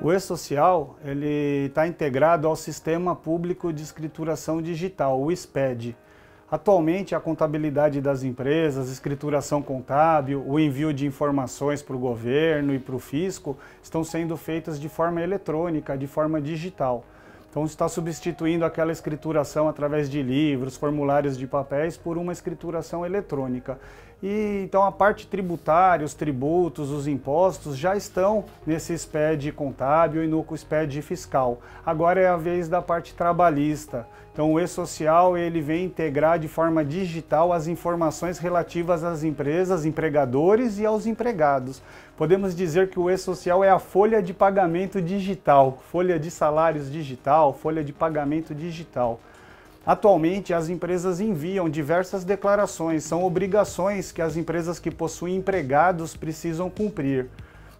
O e-social está integrado ao Sistema Público de Escrituração Digital, o SPED. Atualmente, a contabilidade das empresas, escrituração contábil, o envio de informações para o governo e para o fisco estão sendo feitas de forma eletrônica, de forma digital. Então está substituindo aquela escrituração através de livros, formulários de papéis por uma escrituração eletrônica. E então a parte tributária, os tributos, os impostos já estão nesse SPED contábil e no SPED fiscal. Agora é a vez da parte trabalhista. Então o e-social ele vem integrar de forma digital as informações relativas às empresas, empregadores e aos empregados. Podemos dizer que o e-social é a folha de pagamento digital, folha de salários digital, folha de pagamento digital. Atualmente, as empresas enviam diversas declarações, são obrigações que as empresas que possuem empregados precisam cumprir.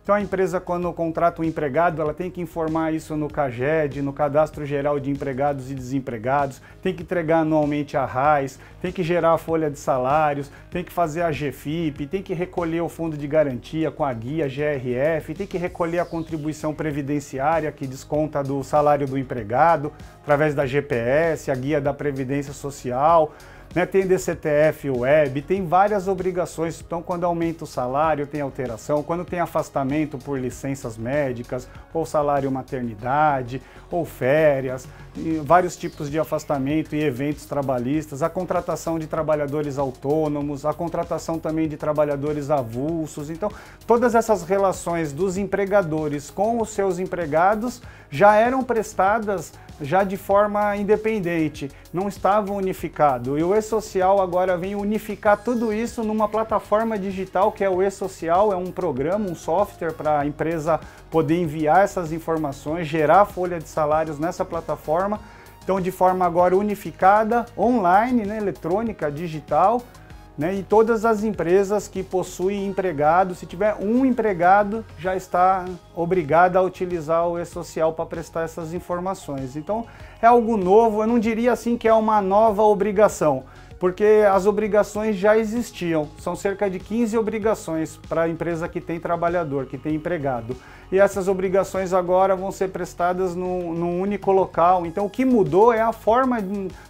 Então a empresa quando contrata um empregado, ela tem que informar isso no CAGED, no Cadastro Geral de Empregados e Desempregados, tem que entregar anualmente a RAIS, tem que gerar a folha de salários, tem que fazer a GFIP, tem que recolher o fundo de garantia com a guia GRF, tem que recolher a contribuição previdenciária que desconta do salário do empregado, através da GPS, a guia da Previdência Social, né, tem DCTF web, tem várias obrigações. Então, quando aumenta o salário, tem alteração. Quando tem afastamento por licenças médicas, ou salário maternidade, ou férias, vários tipos de afastamento e eventos trabalhistas, a contratação de trabalhadores autônomos, a contratação também de trabalhadores avulsos. Então, todas essas relações dos empregadores com os seus empregados já eram prestadas já de forma independente, não estavam unificado. E o e-social agora vem unificar tudo isso numa plataforma digital que é o e-social, é um programa, um software para a empresa poder enviar essas informações, gerar folha de salários nessa plataforma. Então, de forma agora unificada, online, né, eletrônica, digital, né, e todas as empresas que possuem empregado, se tiver um empregado, já está obrigada a utilizar o e-social para prestar essas informações. Então é algo novo, eu não diria assim que é uma nova obrigação, porque as obrigações já existiam, são cerca de 15 obrigações para a empresa que tem trabalhador, que tem empregado. E essas obrigações agora vão ser prestadas num, num único local. Então o que mudou é a forma,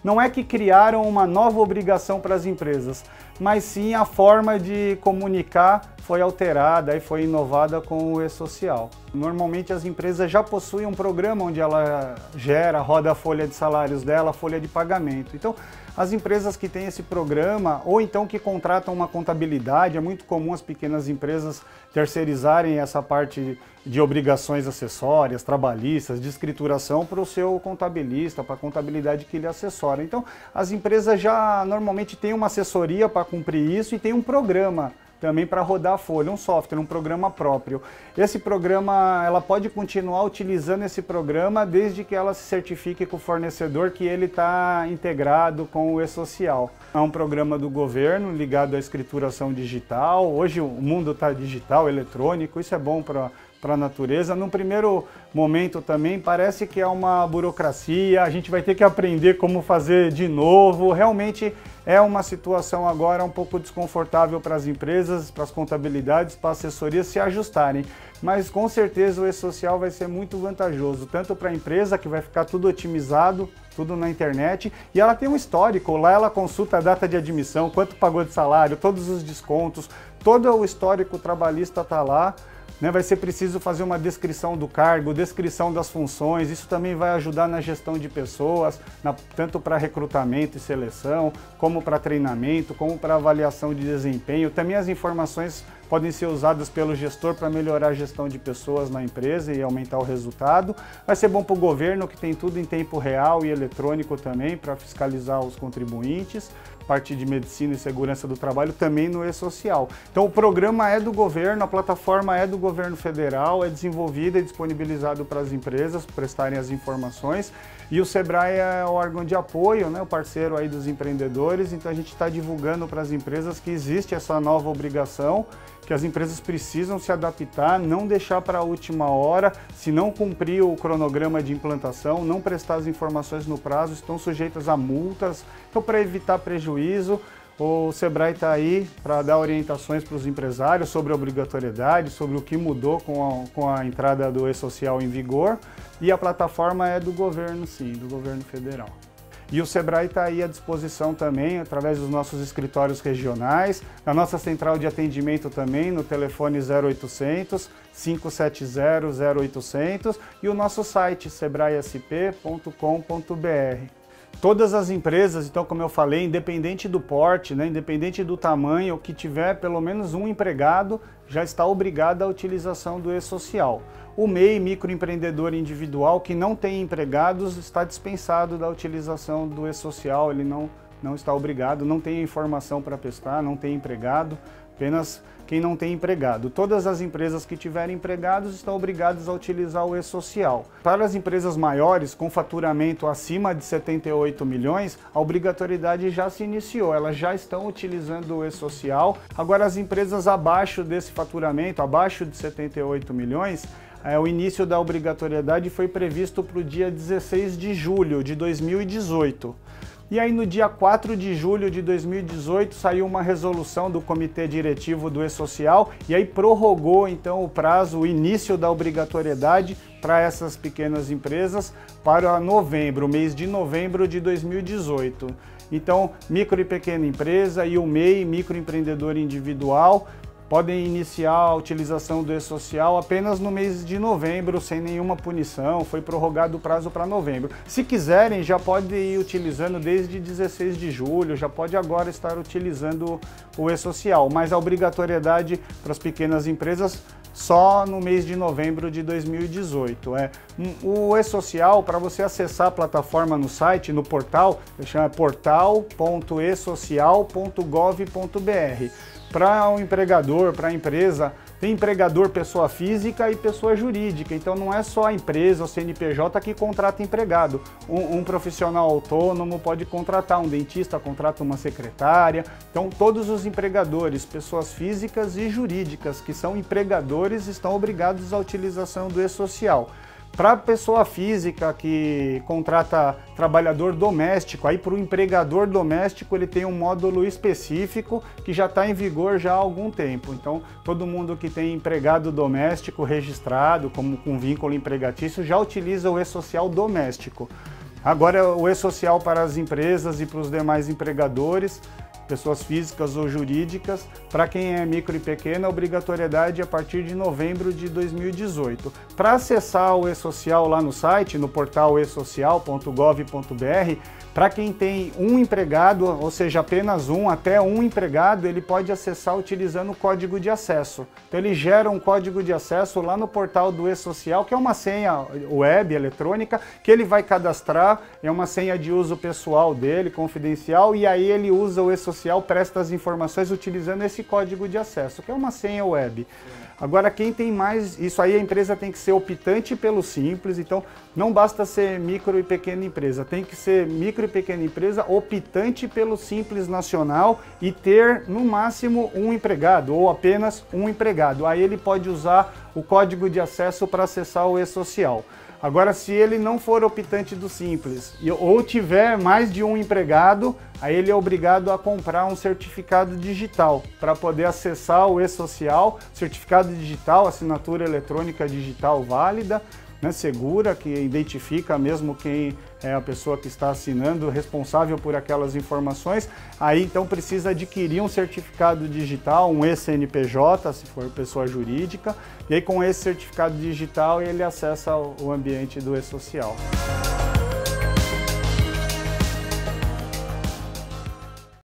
não é que criaram uma nova obrigação para as empresas, mas sim a forma de comunicar foi alterada e foi inovada com o e-social. Normalmente as empresas já possuem um programa onde ela gera, roda a folha de salários dela, a folha de pagamento. Então, as empresas que têm esse programa ou então que contratam uma contabilidade, é muito comum as pequenas empresas terceirizarem essa parte de obrigações acessórias, trabalhistas, de escrituração para o seu contabilista, para a contabilidade que ele assessora. Então, as empresas já normalmente têm uma assessoria para cumprir isso e tem um programa também para rodar a folha, um software, um programa próprio. Esse programa, ela pode continuar utilizando esse programa desde que ela se certifique com o fornecedor que ele está integrado com o e-social. É um programa do governo ligado à escrituração digital. Hoje o mundo está digital, eletrônico, isso é bom para para a natureza. No primeiro momento também parece que é uma burocracia, a gente vai ter que aprender como fazer de novo. Realmente é uma situação agora um pouco desconfortável para as empresas, para as contabilidades, para as assessorias se ajustarem. Mas com certeza o e-social vai ser muito vantajoso, tanto para a empresa que vai ficar tudo otimizado, tudo na internet, e ela tem um histórico, lá ela consulta a data de admissão, quanto pagou de salário, todos os descontos, todo o histórico trabalhista está lá. Né, vai ser preciso fazer uma descrição do cargo, descrição das funções, isso também vai ajudar na gestão de pessoas, na, tanto para recrutamento e seleção, como para treinamento, como para avaliação de desempenho. Também as informações podem ser usadas pelo gestor para melhorar a gestão de pessoas na empresa e aumentar o resultado. Vai ser bom para o governo, que tem tudo em tempo real e eletrônico também, para fiscalizar os contribuintes. Parte de medicina e segurança do trabalho também no e-social. Então o programa é do governo, a plataforma é do governo federal, é desenvolvida e disponibilizado para as empresas prestarem as informações. E o Sebrae é o órgão de apoio, né, o parceiro aí dos empreendedores, então a gente está divulgando para as empresas que existe essa nova obrigação que as empresas precisam se adaptar, não deixar para a última hora, se não cumprir o cronograma de implantação, não prestar as informações no prazo, estão sujeitas a multas. Então, para evitar prejuízo, O Sebrae está aí para dar orientações para os empresários sobre a obrigatoriedade, sobre o que mudou com a, com a entrada do E-Social em vigor. E a plataforma é do governo, sim, do governo federal. E o Sebrae está aí à disposição também, através dos nossos escritórios regionais, na nossa central de atendimento também, no telefone 0800 570 0800 e o nosso site sebraesp.com.br. Todas as empresas, então, como eu falei, independente do porte, né, independente do tamanho, que tiver pelo menos um empregado, já está obrigado à utilização do e-social. O MEI, microempreendedor individual, que não tem empregados, está dispensado da utilização do e-social, ele não, não está obrigado, não tem informação para prestar, não tem empregado, apenas quem não tem empregado. Todas as empresas que tiverem empregados estão obrigadas a utilizar o e-social. Para as empresas maiores, com faturamento acima de 78 milhões, a obrigatoriedade já se iniciou, elas já estão utilizando o e-social. Agora, as empresas abaixo desse faturamento, abaixo de 78 milhões, é, o início da obrigatoriedade foi previsto para o dia 16 de julho de 2018. E aí no dia 4 de julho de 2018 saiu uma resolução do Comitê Diretivo do E-Social e aí prorrogou então o prazo, o início da obrigatoriedade para essas pequenas empresas para novembro, mês de novembro de 2018. Então, micro e pequena empresa e o MEI, microempreendedor individual, podem iniciar a utilização do e-social apenas no mês de novembro, sem nenhuma punição, foi prorrogado o prazo para novembro. Se quiserem, já pode ir utilizando desde 16 de julho, já pode agora estar utilizando o e-social, mas a obrigatoriedade para as pequenas empresas só no mês de novembro de 2018. É. O e-social, para você acessar a plataforma no site, no portal, chama portal.esocial.gov.br para o empregador, para a empresa, tem empregador pessoa física e pessoa jurídica, então não é só a empresa, o CNPJ que contrata empregado. Um, um, profissional autônomo pode contratar, um dentista contrata uma secretária. Então todos os empregadores, pessoas físicas e jurídicas que são empregadores, estão obrigados à utilização do e-social. Para a pessoa física que contrata trabalhador doméstico, aí para o empregador doméstico ele tem um módulo específico que já está em vigor já há algum tempo. Então todo mundo que tem empregado doméstico registrado como com vínculo empregatício já utiliza o e-social doméstico. Agora o e-social para as empresas e para os demais empregadores pessoas físicas ou jurídicas. Para quem é micro e pequeno, a obrigatoriedade é a partir de novembro de 2018. Para acessar o e-social lá no site, no portal esocial.gov.br, para quem tem um empregado, ou seja, apenas um, até um empregado, ele pode acessar utilizando o código de acesso. Então ele gera um código de acesso lá no portal do e-social, que é uma senha web, eletrônica, que ele vai cadastrar, é uma senha de uso pessoal dele, confidencial, e aí ele usa o e-social, presta as informações utilizando esse código de acesso, que é uma senha web. Agora, quem tem mais, isso aí a empresa tem que ser optante pelo simples, então não basta ser micro e pequena empresa, tem que ser micro e pequena empresa optante pelo simples nacional e ter no máximo um empregado ou apenas um empregado. Aí ele pode usar o código de acesso para acessar o e-social. Agora, se ele não for optante do Simples ou tiver mais de um empregado, aí ele é obrigado a comprar um certificado digital para poder acessar o e-social, certificado digital, assinatura eletrônica digital válida, né, segura, que identifica mesmo quem é a pessoa que está assinando, responsável por aquelas informações. Aí então precisa adquirir um certificado digital, um ECNPJ, se for pessoa jurídica, e aí com esse certificado digital ele acessa o ambiente do e-social.